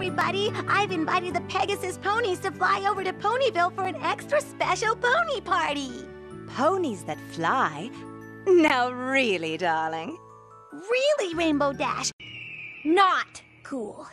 everybody! I've invited the Pegasus ponies to fly over to Ponyville for an extra special pony party. Ponies that fly? Now, really, darling. Really, Rainbow Dash? Not cool.